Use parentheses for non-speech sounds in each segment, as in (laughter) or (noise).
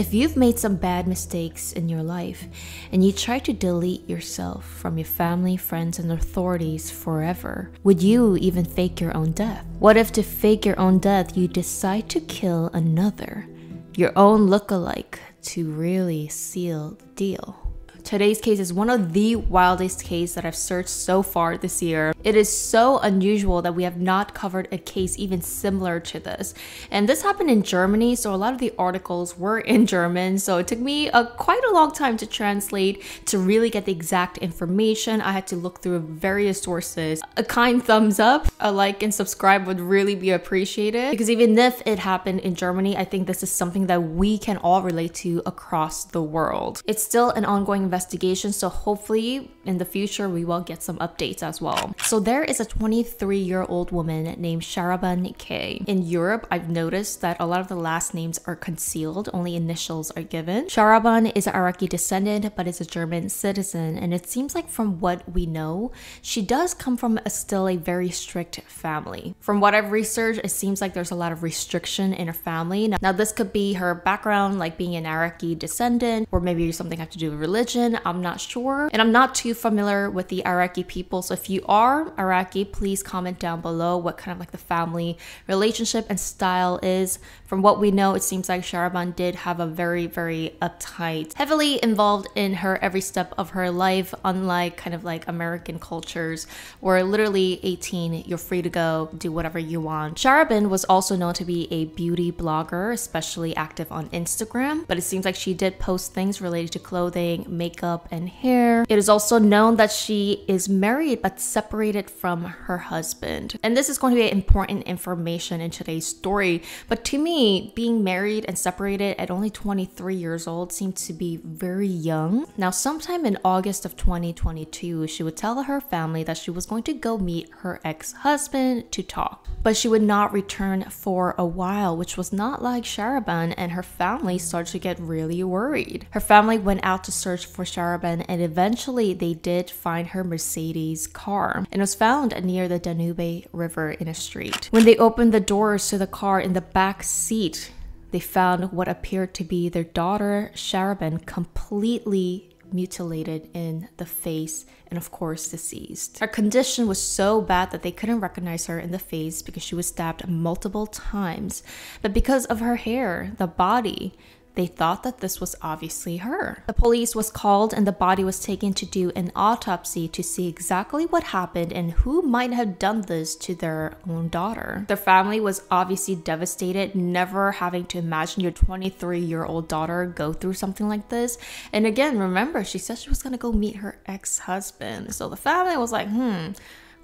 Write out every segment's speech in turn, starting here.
If you've made some bad mistakes in your life and you try to delete yourself from your family, friends, and authorities forever, would you even fake your own death? What if to fake your own death you decide to kill another, your own look-alike, to really seal the deal? Today's case is one of the wildest cases that I've searched so far this year. It is so unusual that we have not covered a case even similar to this. And this happened in Germany, so a lot of the articles were (laughs) in German, so it took me a, quite a long time to translate to really get the exact information. I had to look through various sources. A kind thumbs up, a like and subscribe would really be appreciated because even if it happened in Germany, I think this is something that we can all relate to across the world. It's still an ongoing investigation, so hopefully in the future we will get some updates as well. So there is a 23 year old woman named Sharaban K. In Europe, I've noticed that a lot of the last names are concealed, only initials are given. Sharaban is an Iraqi descendant, but is a German citizen, and it seems like from what we know, she does come from a still a very strict family. From what I've researched, it seems like there's a lot of restriction in her family. Now, now this could be her background, like being an Iraqi descendant, or maybe something have to do with religion I'm not sure. And I'm not too familiar with the Iraqi people. So if you are Iraqi, please comment down below what kind of like the family relationship and style is. From what we know, it seems like Sharaban did have a very, very uptight, heavily involved in her every step of her life, unlike kind of like American cultures where literally 18, you're free to go, do whatever you want. Sharaban was also known to be a beauty blogger, especially active on Instagram, but it seems like she did post things related to clothing, makeup, makeup and hair. It is also known that she is married but separated from her husband. And this is going to be important information in today's story. But to me, being married and separated at only 23 years old seemed to be very young. Now, sometime in August of 2022, she would tell her family that she was going to go meet her ex husband to talk. But she would not return for a while, which was not like Sharaban, and her family started to get really worried. Her family went out to search for Sharaban, and eventually they did find her Mercedes car and was found near the Danube River in a street. When they opened the doors to the car in the back seat, they found what appeared to be their daughter Sharaban completely mutilated in the face and of course deceased. Her condition was so bad that they couldn't recognize her in the face because she was stabbed multiple times. But because of her hair, the body, they thought that this was obviously her. The police was called and the body was taken to do an autopsy to see exactly what happened and who might have done this to their own daughter. Their family was obviously devastated, never having to imagine your 23 year old daughter go through something like this. And again, remember, she said she was gonna go meet her ex husband. So the family was like, hmm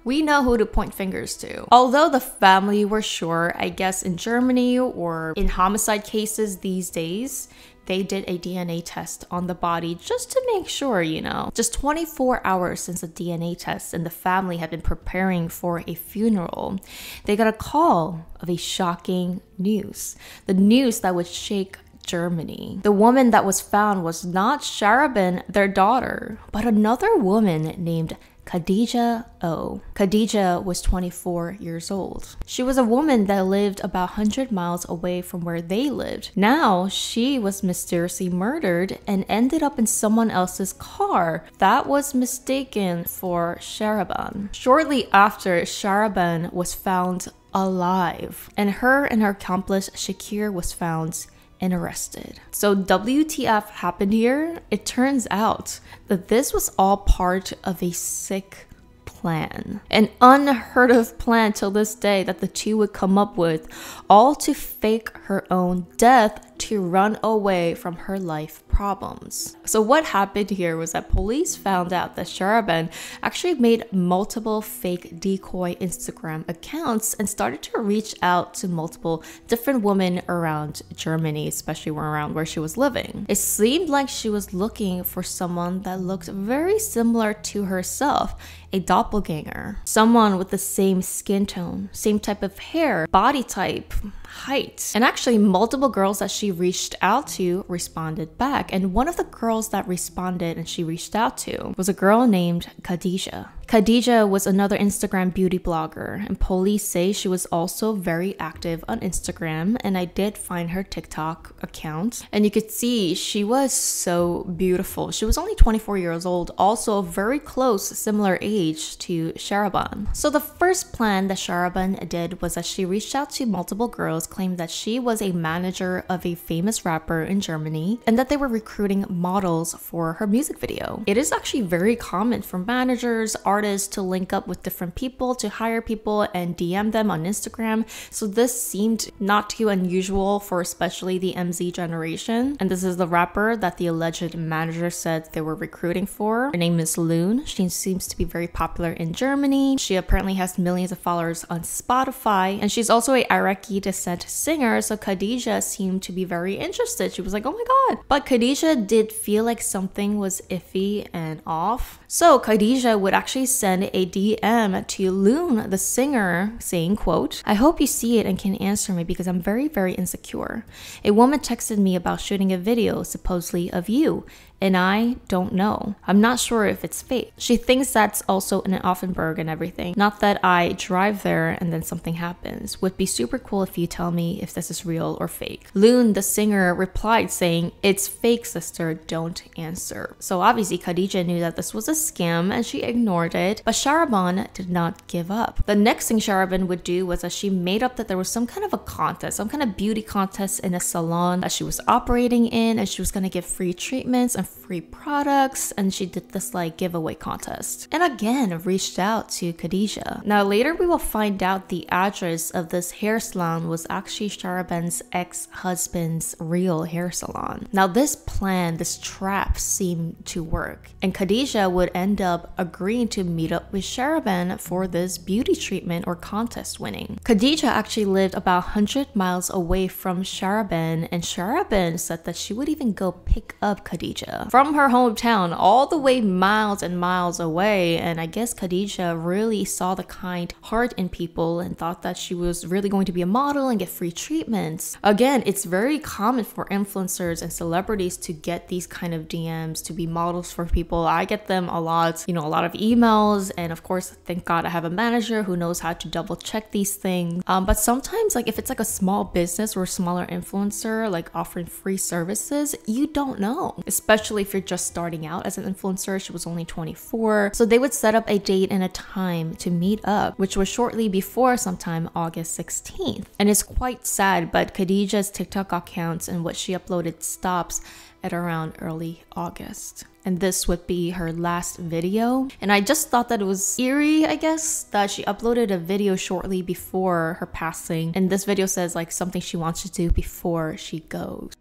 we know who to point fingers to. Although the family were sure, I guess in Germany or in homicide cases these days, they did a DNA test on the body just to make sure, you know. Just 24 hours since the DNA test and the family had been preparing for a funeral, they got a call of a shocking news. The news that would shake Germany. The woman that was found was not Sharaban, their daughter, but another woman named Khadija O. Khadija was 24 years old. She was a woman that lived about 100 miles away from where they lived. Now, she was mysteriously murdered and ended up in someone else's car that was mistaken for Sharaban. Shortly after, Sharaban was found alive, and her and her accomplice Shakir was found and arrested. So, WTF happened here? It turns out that this was all part of a sick plan. An unheard of plan till this day that the two would come up with, all to fake her own death to run away from her life problems. So what happened here was that police found out that Sharaban actually made multiple fake decoy Instagram accounts and started to reach out to multiple different women around Germany, especially around where she was living. It seemed like she was looking for someone that looked very similar to herself, a doppelganger, someone with the same skin tone, same type of hair, body type, height. And actually, multiple girls that she reached out to responded back. And one of the girls that responded and she reached out to was a girl named Khadija. Khadija was another Instagram beauty blogger, and police say she was also very active on Instagram. And I did find her TikTok account, and you could see she was so beautiful. She was only 24 years old, also very close, similar age to Sharaban. So the first plan that Sharaban did was that she reached out to multiple girls, claimed that she was a manager of a famous rapper in Germany, and that they were recruiting models for her music video. It is actually very common for managers, artists to link up with different people, to hire people and DM them on Instagram. So this seemed not too unusual for especially the MZ generation. And this is the rapper that the alleged manager said they were recruiting for. Her name is Loon. She seems to be very popular in Germany. She apparently has millions of followers on Spotify, and she's also a Iraqi descent singer. So Khadija seemed to be very interested. She was like, oh my god. But Khadija did feel like something was iffy and off. So Khadija would actually send a DM to Loon, the singer, saying, quote, I hope you see it and can answer me because I'm very, very insecure. A woman texted me about shooting a video, supposedly of you and I don't know. I'm not sure if it's fake. She thinks that's also in Offenburg and everything. Not that I drive there and then something happens. Would be super cool if you tell me if this is real or fake. Loon, the singer, replied saying, It's fake, sister, don't answer. So obviously Khadija knew that this was a scam and she ignored it, but Sharaban did not give up. The next thing Sharaban would do was that she made up that there was some kind of a contest, some kind of beauty contest in a salon that she was operating in and she was gonna give free treatments and free products and she did this like giveaway contest. And again, reached out to Khadija. Now later we will find out the address of this hair salon was actually Sharaban's ex-husband's real hair salon. Now this plan, this trap seemed to work and Khadija would end up agreeing to meet up with Sharaban for this beauty treatment or contest winning. Khadija actually lived about 100 miles away from Sharaban and Sharaban said that she would even go pick up Khadija from her hometown all the way miles and miles away. And I guess Khadija really saw the kind heart in people and thought that she was really going to be a model and get free treatments. Again, it's very common for influencers and celebrities to get these kind of DMs to be models for people. I get them a lot, you know, a lot of emails. And of course, thank God I have a manager who knows how to double check these things. Um, but sometimes, like if it's like a small business or smaller influencer, like offering free services, you don't know, especially especially if you're just starting out as an influencer. She was only 24. So they would set up a date and a time to meet up, which was shortly before sometime August 16th. And it's quite sad, but Khadija's TikTok accounts and what she uploaded stops at around early August. And this would be her last video. And I just thought that it was eerie, I guess, that she uploaded a video shortly before her passing. And this video says like something she wants to do before she goes.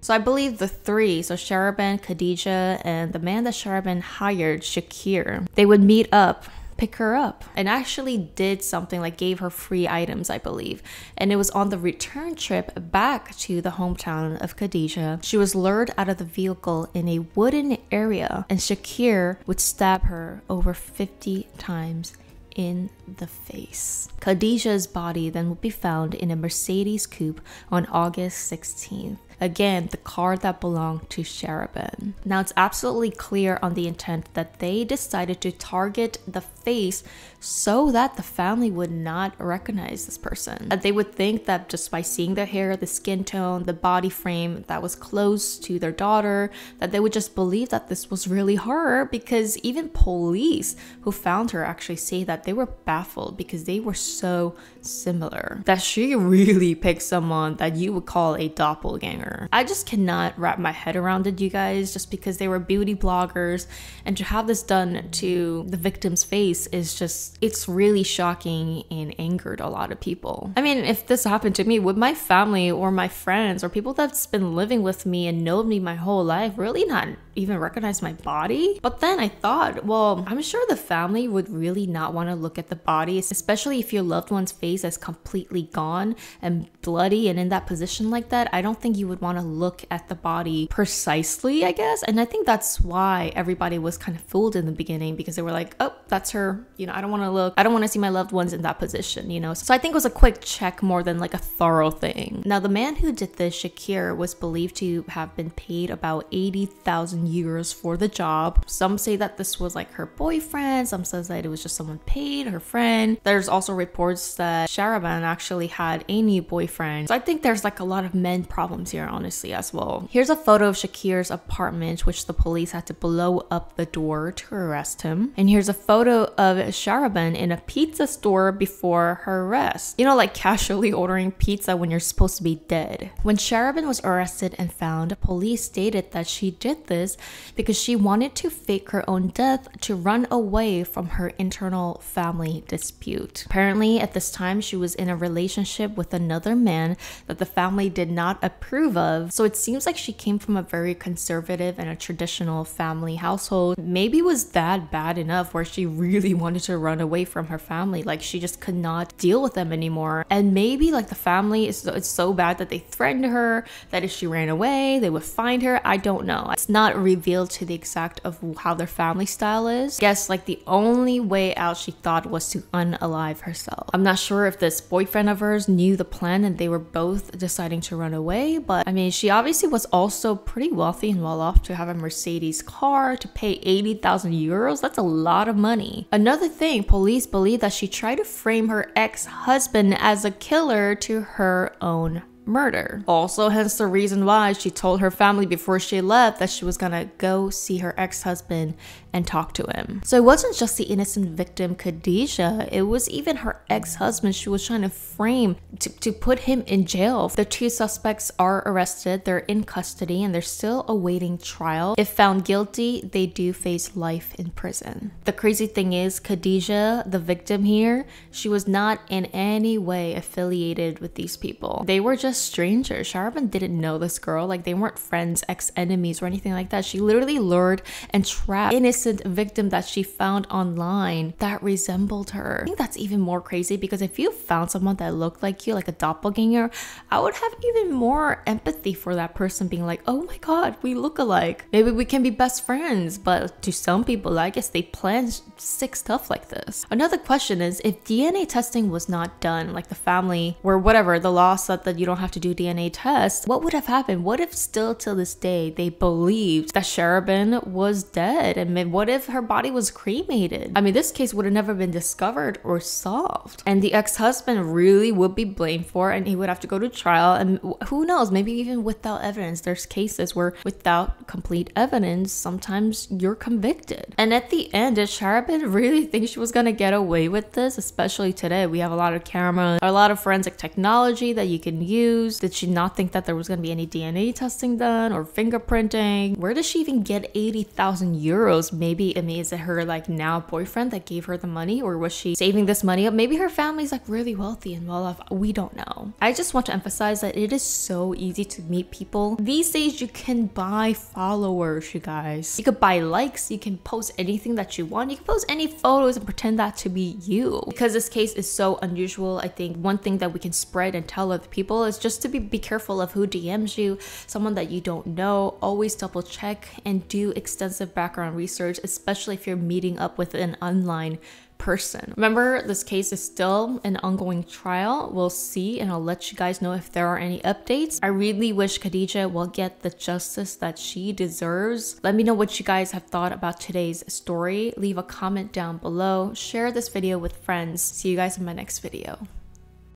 So I believe the three, so Sharaban, Khadija, and the man that Sharaban hired, Shakir, they would meet up pick her up and actually did something like gave her free items, I believe. And it was on the return trip back to the hometown of Khadija. She was lured out of the vehicle in a wooden area, and Shakir would stab her over 50 times in the face. Khadija's body then would be found in a Mercedes coupe on August 16th. Again, the car that belonged to Sharaban. Now it's absolutely clear on the intent that they decided to target the face so that the family would not recognize this person. That they would think that just by seeing the hair, the skin tone, the body frame that was close to their daughter, that they would just believe that this was really her because even police who found her actually say that they were baffled because they were so similar. That she really picked someone that you would call a doppelganger. I just cannot wrap my head around it, you guys, just because they were beauty bloggers and to have this done to the victim's face is just, it's really shocking and angered a lot of people. I mean, if this happened to me, would my family or my friends or people that's been living with me and know me my whole life really not even recognize my body? But then I thought, well, I'm sure the family would really not want to look at the body, especially if your loved one's face is completely gone and bloody and in that position like that. I don't think you would would want to look at the body precisely, I guess. And I think that's why everybody was kind of fooled in the beginning because they were like, oh, that's her. You know, I don't want to look, I don't want to see my loved ones in that position, you know? So I think it was a quick check more than like a thorough thing. Now, the man who did this, Shakir, was believed to have been paid about 80,000 euros for the job. Some say that this was like her boyfriend, some says that it was just someone paid, her friend. There's also reports that Sharaban actually had a new boyfriend. So I think there's like a lot of men problems here, honestly, as well. Here's a photo of Shakir's apartment, which the police had to blow up the door to arrest him. And here's a photo of Sharaban in a pizza store before her arrest. You know, like casually ordering pizza when you're supposed to be dead. When Sharaban was arrested and found, police stated that she did this because she wanted to fake her own death to run away from her internal family dispute. Apparently, at this time, she was in a relationship with another man that the family did not approve of. So it seems like she came from a very conservative and a traditional family household. Maybe was that bad enough where she really wanted to run away from her family. Like she just could not deal with them anymore. And maybe like the family is so, it's so bad that they threatened her that if she ran away, they would find her. I don't know. It's not revealed to the exact of how their family style is. Guess like the only way out she thought was to unalive herself. I'm not sure if this boyfriend of hers knew the plan and they were both deciding to run away, but I mean, she obviously was also pretty wealthy and well off to have a Mercedes car to pay 80,000 euros. That's a lot of money. Another thing, police believe that she tried to frame her ex husband as a killer to her own murder. Also, hence the reason why she told her family before she left that she was gonna go see her ex husband and talk to him. So it wasn't just the innocent victim, Khadija, it was even her ex husband she was trying to frame to, to put him in jail. The two suspects are arrested, they're in custody, and they're still awaiting trial. If found guilty, they do face life in prison. The crazy thing is, Khadija, the victim here, she was not in any way affiliated with these people. They were just strangers. Sharaban didn't know this girl, like they weren't friends, ex enemies, or anything like that. She literally lured and trapped innocent victim that she found online that resembled her. I think that's even more crazy because if you found someone that looked like you, like a doppelganger, I would have even more empathy for that person being like, oh my god, we look alike. Maybe we can be best friends. But to some people, I guess they plan sick stuff like this. Another question is if DNA testing was not done, like the family or whatever, the law said that you don't have to do DNA tests, what would have happened? What if still till this day they believed that Sharaban was dead? And what if her body was cremated? I mean, this case would have never been discovered or solved. And the ex husband really would be blamed for, it and he would have to go to trial. And who knows, maybe even without evidence. There's cases where without complete evidence, sometimes you're convicted. And at the end, did Sharaban (laughs) really think she was gonna get away with this? Especially today, we have a lot of cameras, a lot of forensic technology that you can use. Did she not think that there was gonna be any DNA testing done or fingerprinting? Where does she even get 80,000 euros? Maybe, is it her like now boyfriend that gave her the money or was she saving this money up? Maybe her family's like really wealthy and well off. We don't know. I just want to emphasize that it is so easy to meet people. These days, you can buy followers, you guys. You could buy likes, you can post anything that you want. You can post any photos and pretend that to be you. Because this case is so unusual, I think one thing that we can spread and tell other people is just to be, be careful of who DMs you, someone that you don't know. Always double check and do extensive background research, especially if you're meeting up with an online person. Remember, this case is still an ongoing trial. We'll see, and I'll let you guys know if there are any updates. I really wish Khadija will get the justice that she deserves. Let me know what you guys have thought about today's story. Leave a comment down below. Share this video with friends. See you guys in my next video.